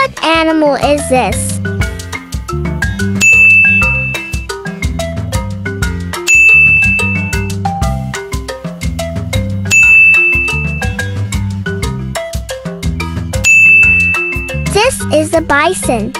What animal is this? This is a bison.